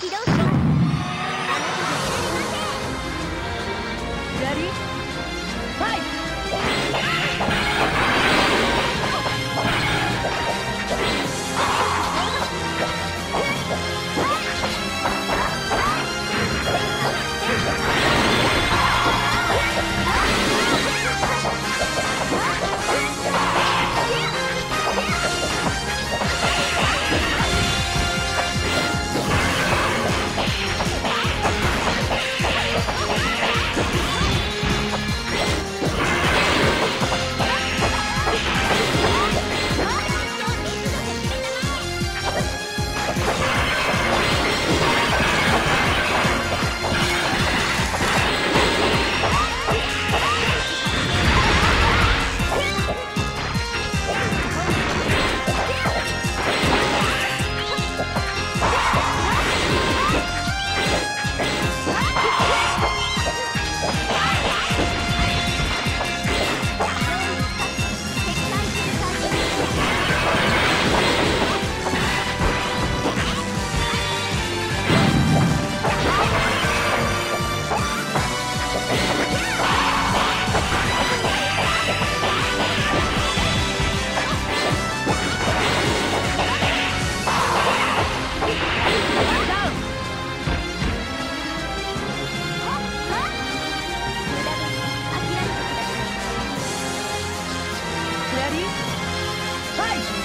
起動 Ready? Fight!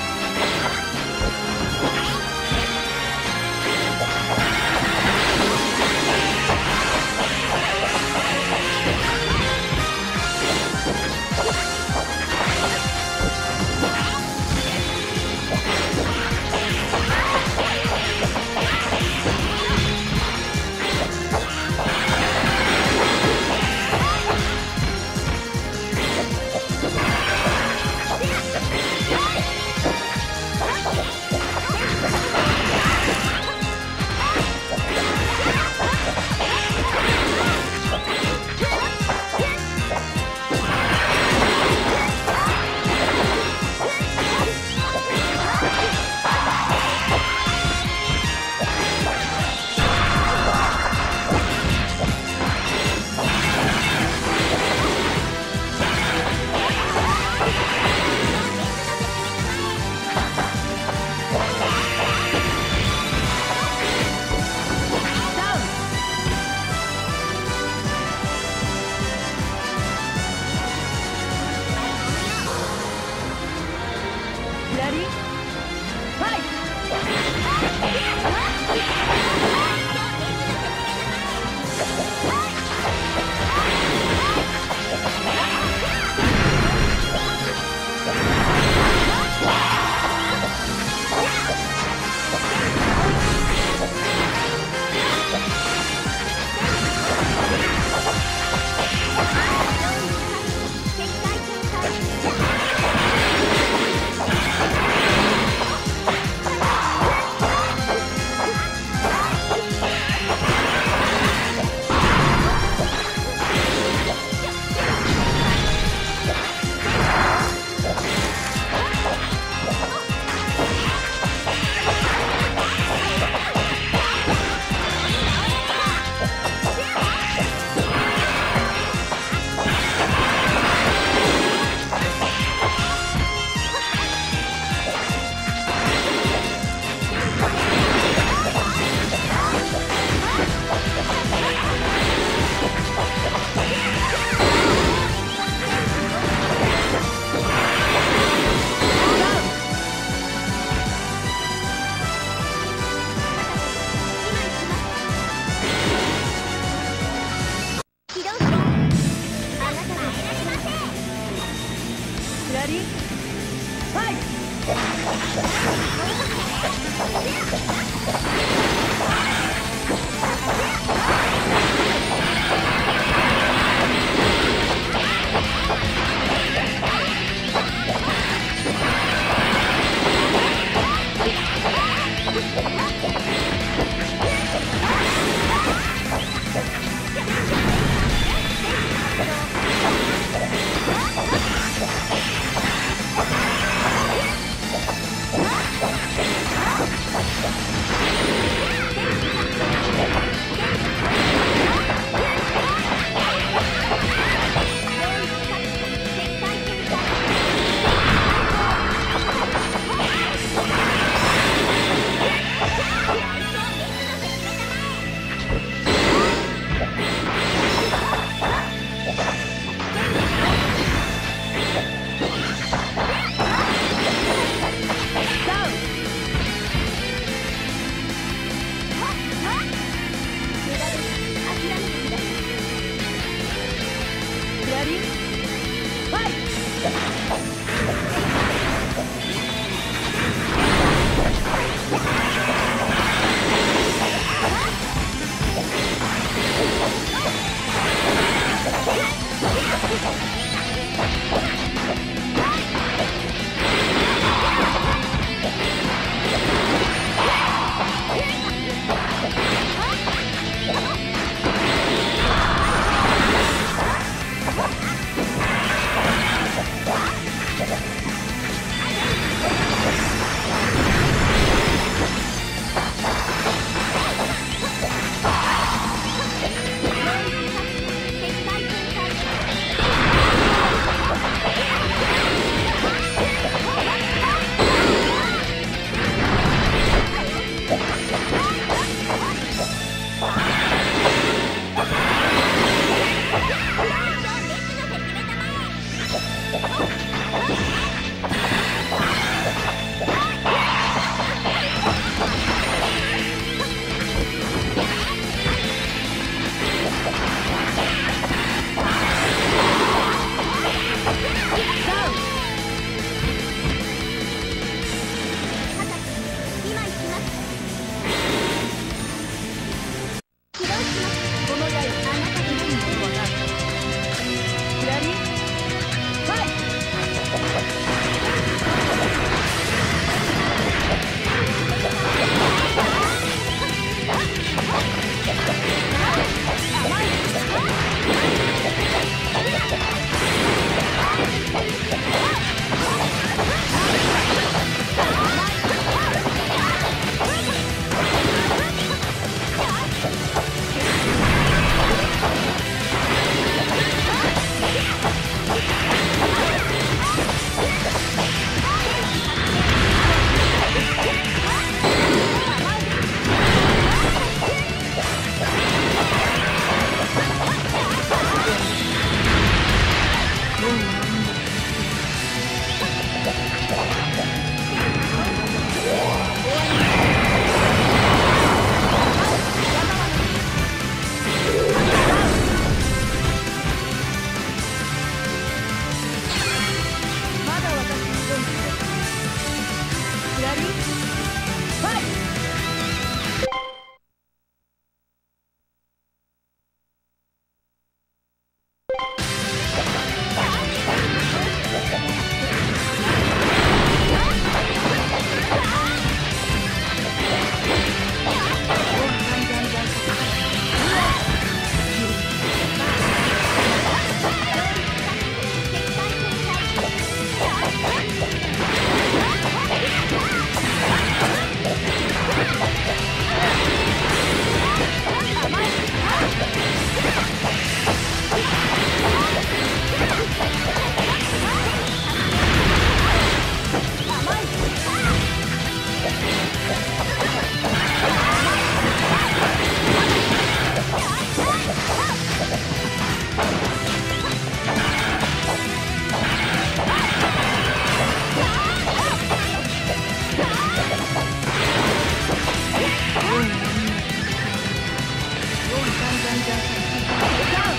I'm.